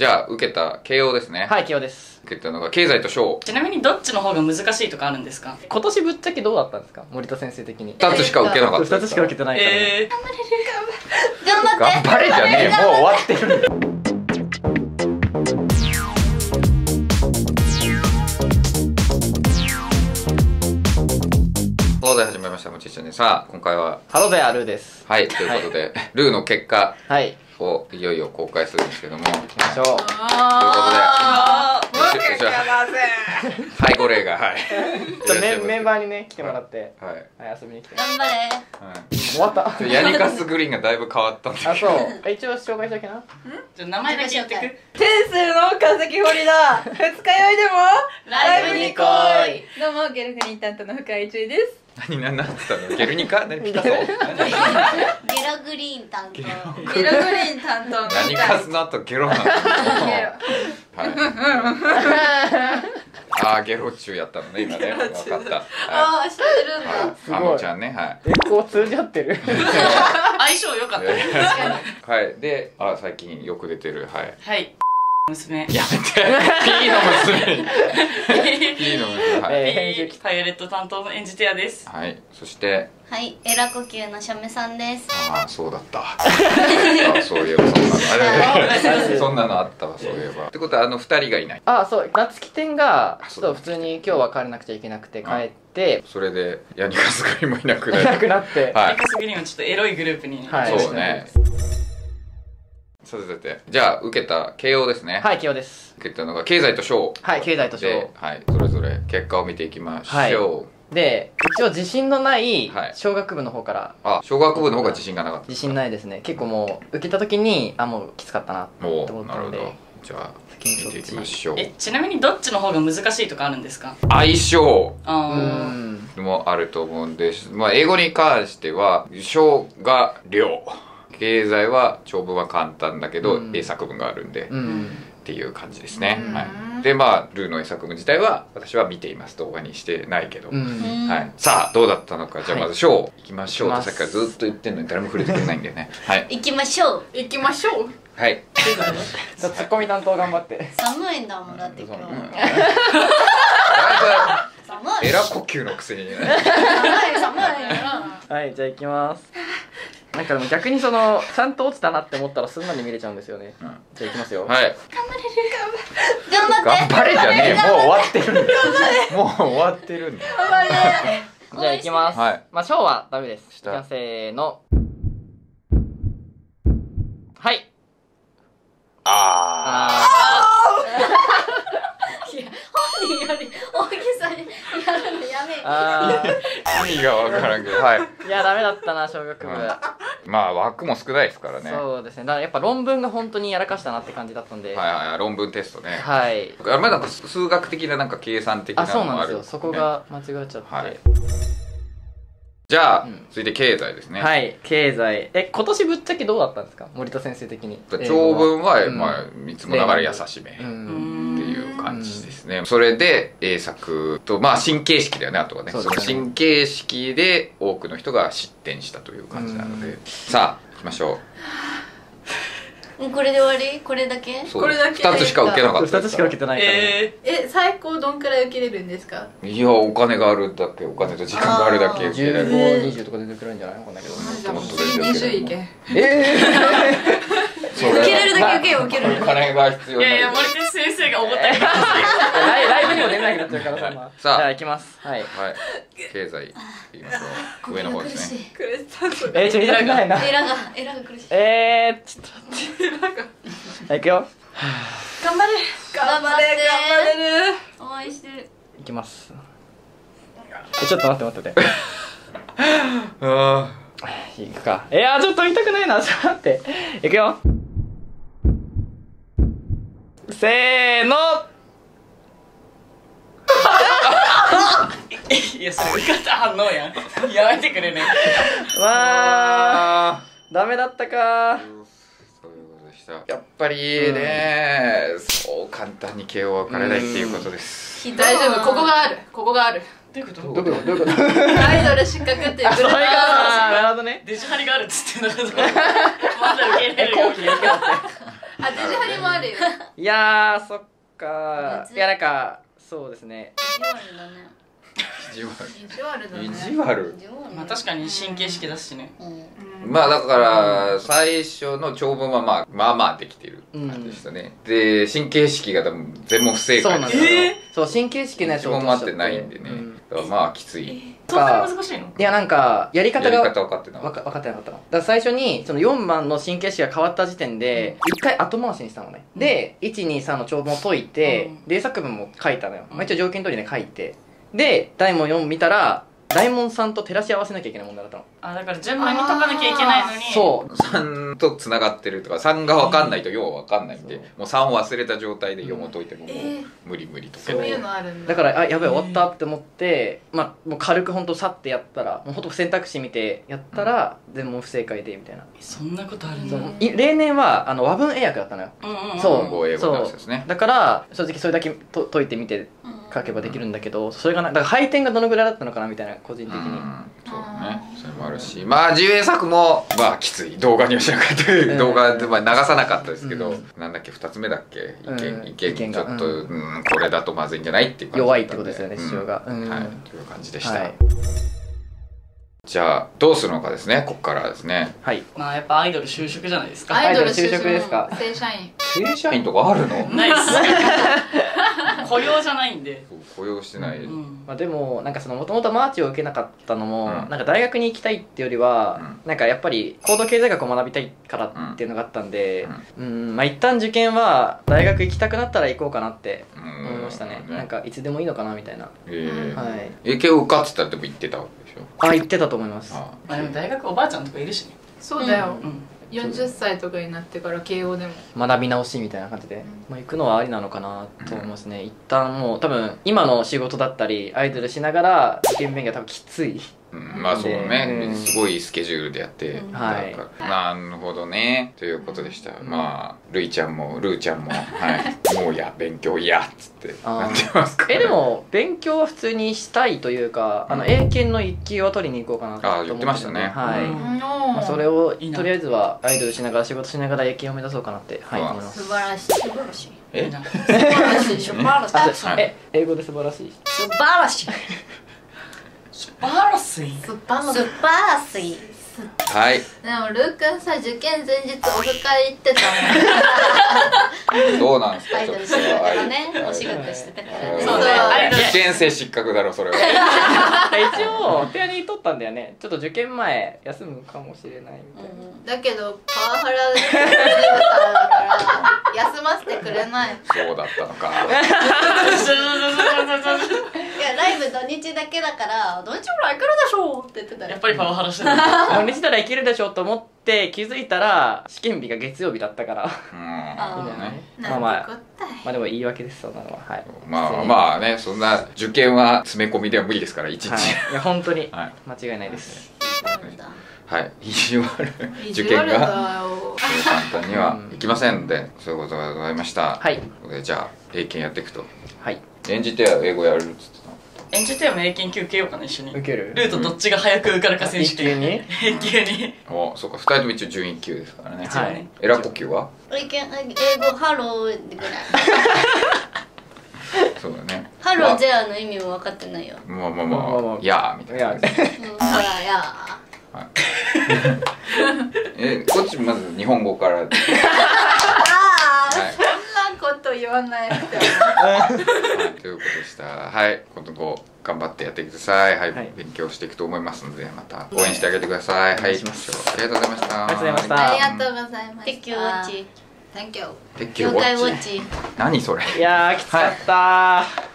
じゃあ受けた慶応ですね。はい、清です。受けたのが経済と商ちなみにどっちの方が難しいとかあるんですか？今年ぶっちゃけどうだったんですか？森田先生的に。2つしか受けなかった2つしか受けてないから、ね。え頑張って頑張れ。じゃねえもう終わってる。んだ始めましたもちっちゃんね。さあ今回は。ハローベアルーです。はいということで、ルーの結果。はい。をいよいよ公開するんですけども。ということで。行きましょう。あよしよしはい。5例がはいちょっとメンメンバーにね、来てもらって、はい、はい、遊びに来て。ー頑張れ。はい、終わった。ちょヤニカスグリーンがだいぶ変わったんで。あ、そう。え一応紹介しときな。ー、じゃあ名前だけ言ってく？天数の化石掘りだ。二日酔いでも？ライブに来い。どうもゲルフニー担当の深井千恵です何何なんつったの？ゲルニカ？何ピカソ何ゲログリーン担当。ゲログリーン担当の。何カスの後ゲロ。なのゲロはい。あーゲロ中やったのね今ね。分かった。はああ知ってるんだ。あのちゃんねはい。え、こう通じ合ってる。相性良かった。ね はい。であ最近よく出てる。はい。はい娘。やめて。P の娘。P の娘。はい、えーパイオレット担当の演じてやです。はい、そして。はい。エラ呼吸のシャメさんです。ああそうだった。あそういえばそんなの。あれそんなのあったわそういえば。ってことはあの二人がいない。あ、そう。夏希店が、ちょっと普通に今日は帰らなくちゃいけなくて帰って、それでヤニカスグリーンもいなくいなって。はい。エカスグリーンはちょっとエロいグループにはいそうねさてさて。じゃあ受けた慶応ですね。はい、清です。受けたのが経済と商はい、経済と商。で、はい、それぞれ結果を見ていきましょう、で、一応自信のないはい。小学部の方から。あ小学部の方が自信がなかった。自信ないですね。結構もう受けた時にあもうきつかったなおって思ったので。おなるほど。じゃあ見ていきましょう。えちなみにどっちの方が難しいとかあるんですか？相性。うあん。もあると思うんです、まあ、英語に関しては小が量経済は長文は簡単だけど、うん。英作文があるんで、っうん。ていう感じですね、うん。はい、でまあルーの英作文自体は私は見ています。動画にしてないけど、はい、さあどうだったのか。じゃあはい。まず小いきましょう。といきます。さっきからずっと言ってんのに誰も触れてくれないんだよね。はい。行きましょう。行きましょう。はい。じゃあツッコミ担当頑張って。寒いんだもんだって今日。エラ呼吸のくせにね。寒い寒い。はいじゃあ行きます なんかでも逆にそのちゃんと落ちたなって思ったらすんなり見れちゃうんですよね、うん。じゃあ行きますよ。はい。頑張頑って張れじゃねえもう終わってる。んだもう終わってるんだじゃあ行きます。はい。まあ小はダメです。じ下ゃあせーの。はい。ああ本人より大げさにやるのやめーああ意味がわからんけど。はい。ーいやダメだったな小学部、うんまあ枠も少ないですからね。はいそうですね。だからやっぱ論文が本当にやらかしたなって感じだったんで。はいはい論文テストね。はい。あれまだ数学的ななんか計算的なあそうなんですよ。そこが間違っちゃって、はい。じゃあ、うん続いて経済ですね、はい経済。え今年ぶっちゃけどうだったんですか？森田先生的に。長文は、うん。まあ、いつもながら優しめ。うっん。う感じですね、それで英作とまあ神経式だよねあとはね。そその神経式で多くの人が失点したという感じなので、さあ行きましょう。んこれで終わり？これだけ？これだけ。2つしか受けなかった。2つしか受けてないから、ねええ最高どんくらい受けれるんですか？いやお金があるだけお金と時間があるだけ受けられる。1520とか出てくるんじゃない？わかんないけど。もっと次全然20いけえそれ受けれるだけ受けよう受けれるお金が必要いやいやな森手先生が重たいから。ー、ライブにも出れなくなっちゃうからそんなさあ。じゃあ行きます。はい。はい。経済言いましょう。上の方ですね。えー、ちょっと痛くないな。エラがエラが苦しい。えー、ちょっと待って。はい行くよ。頑張れ。頑張れ。頑張れる。応援してる。行きます。えちょっと待って待って待って。あ行くか。いやーちょっと痛くないな。ちょっと待って。行くよせーの。いやそれ受かった反応やん。やめてくれね。わあー。ダメだったか。やっぱりね、そう簡単に慶応は分かれないっていうことです。ひどい大丈夫。ここがある。ここがある。どういうこと？どどこどこどこアイドル失格っていうグループあそういうことあーなるほどね。デジハリがあるっつってんだけど。まだ受け入れるよあデジハリもあるよ。いやーそっか別いやなんかそうですね。意地悪だね。意地悪意地悪。だね意地悪。まあ確かに神経式だしね。うん。うんまあだから最初の長文はまあまあまあできてる感じでしたね、で神経式が多分全問不正解。そうなんですよ、えそう神経式なやつ一問待ってないんでね、うんまあきつい。そんなに難しいの？いやなんかやり方がやり方分かってな。かったわか分かってなかったの。だから最初にその4番の神経式が変わった時点で1回後回しにしたのね、で123の長文を解いて、うん例作文も書いたのよ、うんまあ、一応条件通りね書いてで大門4見たら大門さんと照らし合わせなきゃいけない問題だったの。あだから順番に解かなきゃいけないのに。そう。3とつながってるとか3が分かんないと4は分かんないんで、もう3を忘れた状態で4を解いてももうえー。無理無理とか、そういうのあるんだ。だからあやべえ終わったって思って、まあ、もう軽く本当さってやったらもう本当選択肢見てやったら全問不正解でみたいな、そんなことあるんだ。例年はあの和文英訳だったのよ。うんうんそう。語英語のやつですね。だから正直それだけと解いてみて書けばできるんだけどそれがなだから配点がどのぐらいだったのかなみたいな個人的に、うんそうね。それもあるし。まあ自由作もまあきつい動画にはしなかった、うん。動画でまあ流さなかったですけど、うん。なんだっけ2つ目だっけ？意見、うん。意見意見が。ちょっと、ううんこれだとまずいんじゃないっていう感じだ弱いってことですよねうん主張が。うん。はいという感じでした、はい。じゃあどうするのかですねここからですね。はい。まあやっぱアイドル就職じゃないですか。アイドルアイドル就職ですか正社員。正社員とかあるの？ないっす 雇用じゃないんで。雇用してない、うん。まあ、でもなんかそのもともとマーチを受けなかったのも、うん。なんか大学に行きたいっていうよりは、なんかやっぱり高度経済学を学びたいからっていうのがあったんでうん。まあ一旦受験は大学行きたくなったら行こうかなってうん。思いましたね、うんなんかいつでもいいのかなみたいな、ええ。はい。え慶応受かってたらでも行ってたわけでしょ？あ行ってたと思います。あでも大学おばあちゃんとかいるしね。そうだよ。うん40歳とかになってから慶応でも。学び直しみたいな感じで、まあ、行くのはありなのかなと思いますね、一旦もう多分今の仕事だったりアイドルしながら受験勉強多分きつい。うん、まあそうね、うん。すごいスケジュールでやって、うん。はい。なるほどね。ということでした、まあるいちゃんもるーちゃんもはい。もうや勉強やっつって。なってますから。えでも勉強は普通にしたいというか、あの英検の一級を取りに行こうかなと思あー言ってましたね。はい、うんまあ、それをいいなとりあえずはアイドルしながら仕事しながら英検を目指そうかなってはいうん思います。素晴らしい。素晴らしい。え？素晴らしい。素晴らしい。え英語で素晴らしい？素晴らしい。バラスイすっぱの素晴らしいはい。でもルーくんさ受験前日オフ会行ってたどうなんですかアイドルしながらね。お仕事してたからね。そうね。受験生失格だろそれは。一応手に取ったんだよね。ちょっと受験前休むかもしれないみたいな、うん。だけどパワハラで休ませてくれない。そうだったのかライブ土日だけだから土日ぐらい来るでしょって言ってたよ。やっぱりパワハラしてる。土日ならいけるでしょうと思って気づいたら試験日が月曜日だったから。うん。あいいんじゃないねまあまあまあでも言い訳ですそんなのは。はい。まあまあねそんな受験は詰め込みでは無理ですから一日はい。いや本当にはい。間違いないです。なんだはい。意地悪意受験が簡単にはいきませんのでそういうことがございました。はい。じゃあ英検やっていくと。はい。演じては英語やるっつって演じては英検級受けようかな一緒に。受ける？ルートどっちが早く受かるか選手一級に？権級に。おそうか2人とも一応準1級ですからね。はい。エラ呼吸は？英語ハローぐらい。そうだね。ハローゼアの意味も分かってないよ。まあまあまあまあやーみたいな。ほらや えこっちまず日本語からはいああそんなこと言わないみたいな。はい。ということでした。はい。今後頑張ってやってください。はい、はい。勉強していくと思いますのでまた。応援してあげてください。はい。お願いします。ありがとうございました。ありがとうございました。ありがとうございました。Thank you watch Thank you 鉄球ウォ業界ウォッチ。何それ。いやーきつかったー